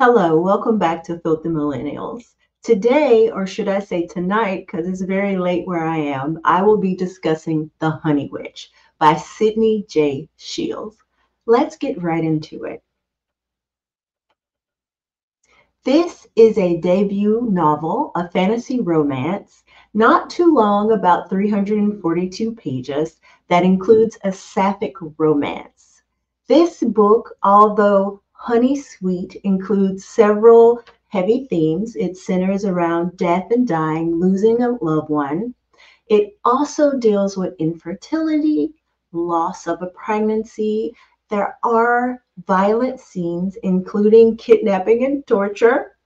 Hello, welcome back to Filthy Millennials. Today, or should I say tonight, because it's very late where I am, I will be discussing The Honey Witch by Sydney J. Shields. Let's get right into it. This is a debut novel, a fantasy romance, not too long, about 342 pages, that includes a sapphic romance. This book, although Honey Sweet includes several heavy themes. It centers around death and dying, losing a loved one. It also deals with infertility, loss of a pregnancy. There are violent scenes, including kidnapping and torture.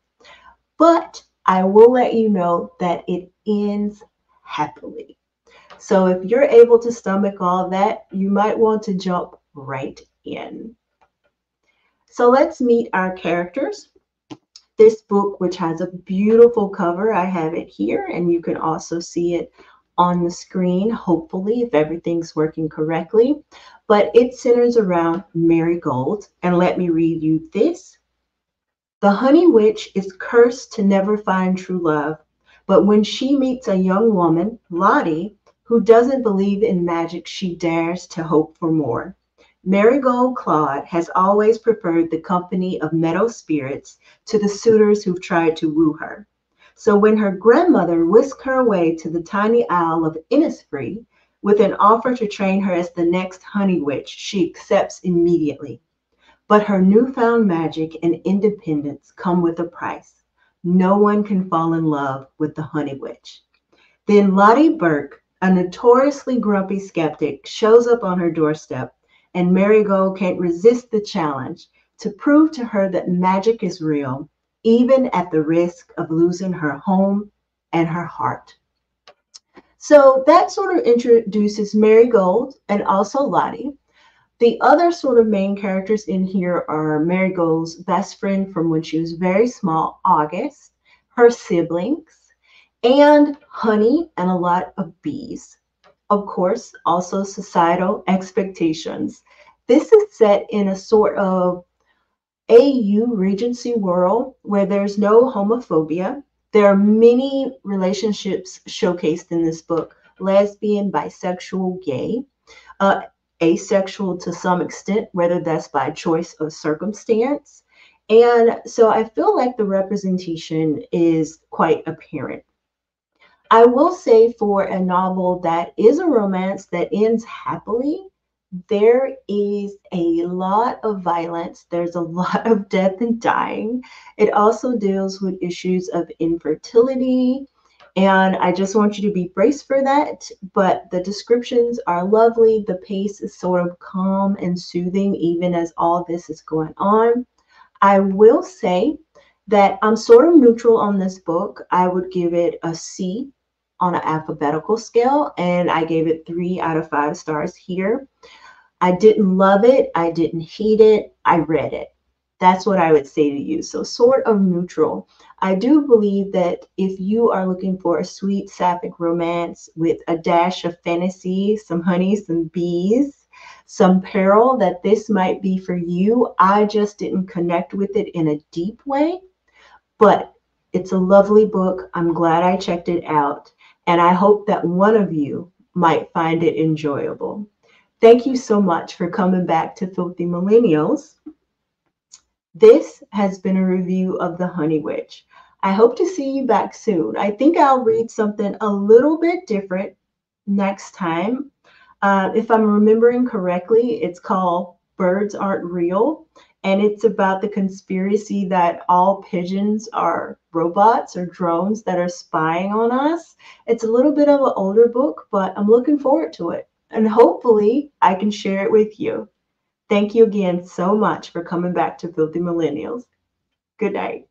But I will let you know that it ends happily. So if you're able to stomach all that, you might want to jump right in. So let's meet our characters. This book, which has a beautiful cover, I have it here, and you can also see it on the screen, hopefully, if everything's working correctly. But it centers around Marigold. And let me read you this. The honey witch is cursed to never find true love. But when she meets a young woman, Lottie, who doesn't believe in magic, she dares to hope for more. Marigold Claude has always preferred the company of meadow spirits to the suitors who've tried to woo her. So when her grandmother whisked her away to the tiny isle of Innisfree with an offer to train her as the next honey witch, she accepts immediately. But her newfound magic and independence come with a price. No one can fall in love with the honey witch. Then Lottie Burke, a notoriously grumpy skeptic, shows up on her doorstep and Marigold can't resist the challenge to prove to her that magic is real, even at the risk of losing her home and her heart. So that sort of introduces Marigold and also Lottie. The other sort of main characters in here are Marigold's best friend from when she was very small, August, her siblings, and Honey and a lot of bees of course, also societal expectations. This is set in a sort of AU Regency world where there's no homophobia. There are many relationships showcased in this book lesbian, bisexual, gay, uh, asexual to some extent, whether that's by choice or circumstance. And so I feel like the representation is quite apparent. I will say for a novel that is a romance that ends happily, there is a lot of violence. There's a lot of death and dying. It also deals with issues of infertility. And I just want you to be braced for that. But the descriptions are lovely. The pace is sort of calm and soothing, even as all this is going on. I will say that I'm sort of neutral on this book. I would give it a C on an alphabetical scale, and I gave it three out of five stars here. I didn't love it. I didn't hate it. I read it. That's what I would say to you. So, sort of neutral. I do believe that if you are looking for a sweet sapphic romance with a dash of fantasy, some honey, some bees, some peril, that this might be for you. I just didn't connect with it in a deep way, but it's a lovely book. I'm glad I checked it out and I hope that one of you might find it enjoyable. Thank you so much for coming back to Filthy Millennials. This has been a review of The Honey Witch. I hope to see you back soon. I think I'll read something a little bit different next time. Uh, if I'm remembering correctly, it's called Birds Aren't Real and it's about the conspiracy that all pigeons are robots or drones that are spying on us. It's a little bit of an older book, but I'm looking forward to it. And hopefully, I can share it with you. Thank you again so much for coming back to Filthy Millennials. Good night.